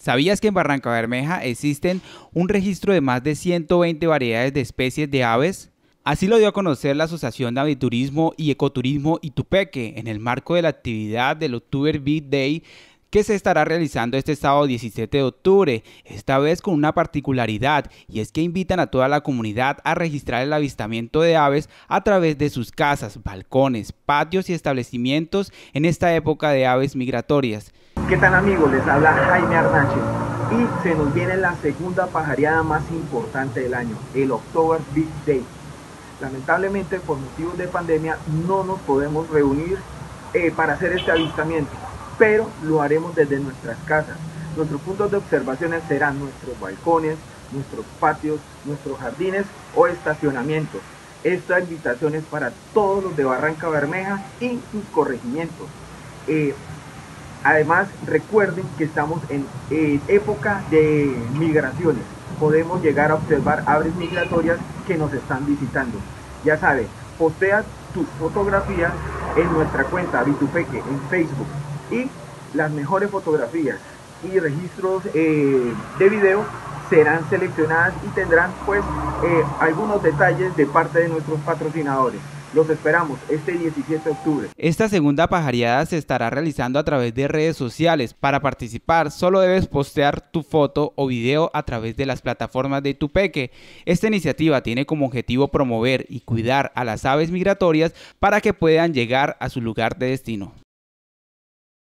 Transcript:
¿Sabías que en Barranca Bermeja existen un registro de más de 120 variedades de especies de aves? Así lo dio a conocer la Asociación de Aviturismo y Ecoturismo Itupeque en el marco de la actividad del October Bee Day que se estará realizando este sábado 17 de octubre, esta vez con una particularidad y es que invitan a toda la comunidad a registrar el avistamiento de aves a través de sus casas, balcones, patios y establecimientos en esta época de aves migratorias. ¿Qué tal amigos? Les habla Jaime Arnánchez y se nos viene la segunda pajareada más importante del año, el October Big Day. Lamentablemente por motivos de pandemia no nos podemos reunir eh, para hacer este avistamiento pero lo haremos desde nuestras casas. Nuestros puntos de observaciones serán nuestros balcones, nuestros patios, nuestros jardines o estacionamientos. Esta invitación es para todos los de Barranca Bermeja y sus corregimientos. Eh, además, recuerden que estamos en época de migraciones. Podemos llegar a observar aves migratorias que nos están visitando. Ya saben, postea tus fotografías en nuestra cuenta Bitupeque en Facebook y las mejores fotografías y registros eh, de video serán seleccionadas y tendrán pues eh, algunos detalles de parte de nuestros patrocinadores. Los esperamos este 17 de octubre. Esta segunda pajareada se estará realizando a través de redes sociales. Para participar solo debes postear tu foto o video a través de las plataformas de Tupeque. Esta iniciativa tiene como objetivo promover y cuidar a las aves migratorias para que puedan llegar a su lugar de destino.